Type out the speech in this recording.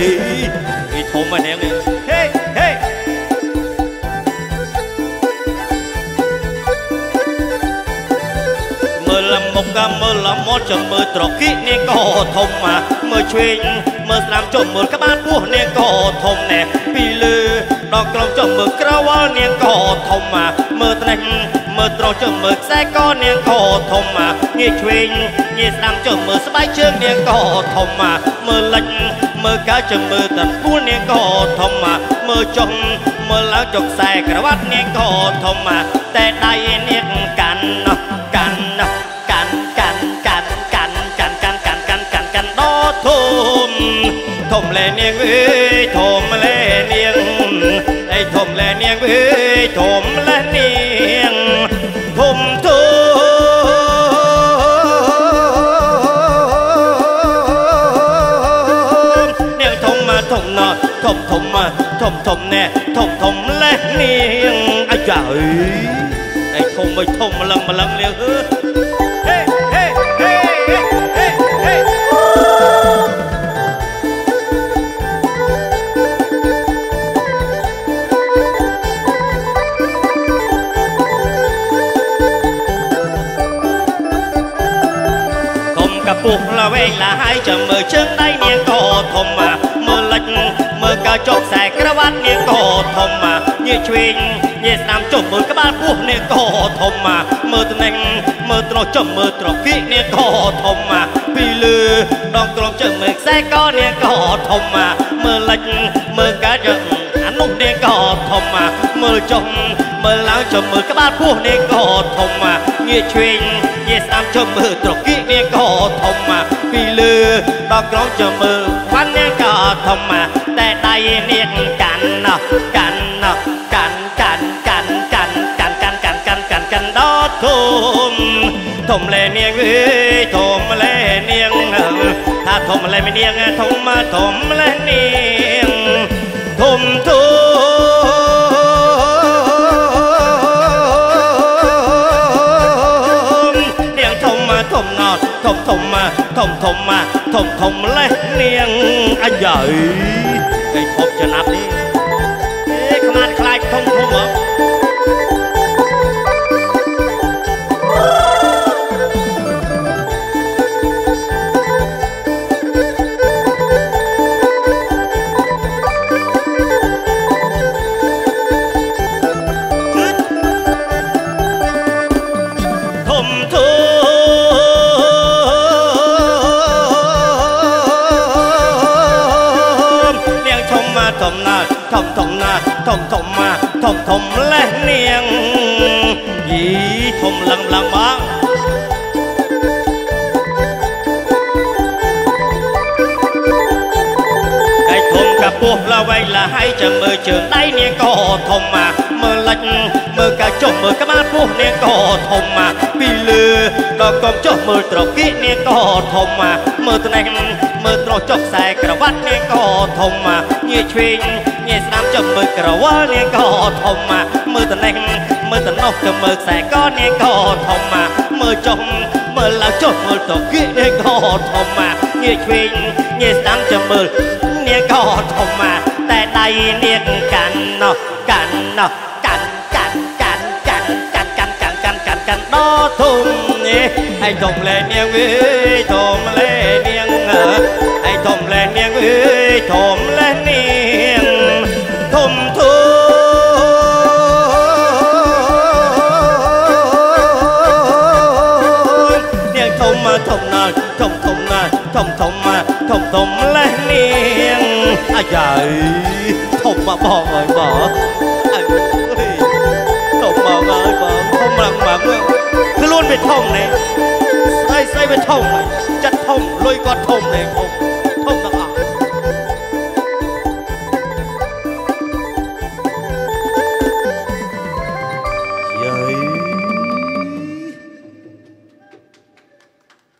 អីធំហ្នឹងនាងហេហេមើលមុខកាមើលមាត់ចាំមើលត្រគីនាងក៏ធំមកមើលឆ្វេងមើលស្ដាំចុះមើលក្បាលពោះនាងក៏ធំណែពីលើដល់ក្រោមចុះមើលក្រវល់នាងក៏ធំមកមើលត្នេះមើលត្រចុះមើលខ្សែកនាងក៏ធំមកងាយឆ្វេងងាយស្ដាំចុះមើលស្បែកជើងនាងក៏ធំមកមើលលិច មើលកាចចាំមើលតាពួននាងក៏ធំមកមើលចុះមើលឡើងចុះខ្សែក្រវ៉ាត់នាងក៏ធំមកតែដៃនាងកាន់ណោះកាន់ណោះកាន់កាន់កាន់កាន់កាន់កាន់កាន់កាន់កាន់កាន់ដល់ធំធំលែនាងអើយធំលែ ធំធំណែធំធំលេះនាងអាចាអើយឯធំមិនធំម្លឹងម្លឹងលៀងអឺហេហេហេហេហេកុំកពុះលវែងលហើយចាំមើលជើងដៃនាងក៏ធំមើលលិច មើលកៅចុកខ្សែក្រវ៉ាត់នាងក៏ធំមកញៀឆ្វេងញៀស្ដាំចុះមើលក្បាលពោះនាងក៏ធំមកមើលត្នឹងមើលត្រចុះមើលត្រគីនាងក៏ធំមកពីលើ ដងក្រមជើងមើលខ្សែកនាងក៏ធំមកមើលលិចមើលកៅចុះអានោះនាងក៏ធំមកមើលចុះមើលឡើងចុះមើលក្បាលពោះនាងក៏ធំមកញៀឆ្វេងញៀស្ដាំចុះមើលត្រគីនាងក៏ធំមកពីលើដល់ក្រោមចុះមើលវ៉ាន់នាងក៏ធំ មកតែដៃនាងកាន់ណោះកាន់ណោះកាន់កាន់កាន់កាន់កាន់កាន់កាន់កាន់កាន់កាន់ដល់ធំធំលែនាងអើយធំលែនាងថាធំលែមិននាងធំមកធំលែនាងធំធំនាងធំមកធំណោះធំធំមកធំធំមកធំធំលែនាងអាយ៉ាអើយឯងធំចំ พบจะ ធំណាធំធំណាធំធំមកធំធំលេះនាងយីធំឡើងឡើងបងឯធំកាពោះលាវៃលាហើយចាំមើលជើងដៃនាងក៏ធំមកមើលលិចមើលកាចុះមើលក្បាលពោះនាងក៏ធំមកពីលើដល់កងចុះមើលត្រកៀកនាងក៏ធំមកមើលត្នេះ មើលត្រចុះខ្សែក្រវ៉ាត់នាងក៏ធំមកញៀឆ្វេងញៀស្ដាំចុះមើលក្រវល់នាងក៏ធំមកមើលត្នេះមើលត្នោះទៅមើលខ្សែកនាងក៏ធំមកមើលចុះមើលឡើងចុះមើលត្រគីនាងក៏ធំមកញៀឆ្វេងញៀស្ដាំចុះមើលនាងក៏ធំមកតែដៃនាងកាន់ណោះកាន់ណោះកាន់កាន់ ทมทมมาทมทมมาทมทมและเนียงอะใหญ่ทมมาบอกเลยบอกทมมาเลยบอกทมหลังมาเมื่อคือล้วนไปท่องเลยใส่ใส่ไปท่องจัดท่องลอยก็ท่องเนี่ยท่ท่องนะ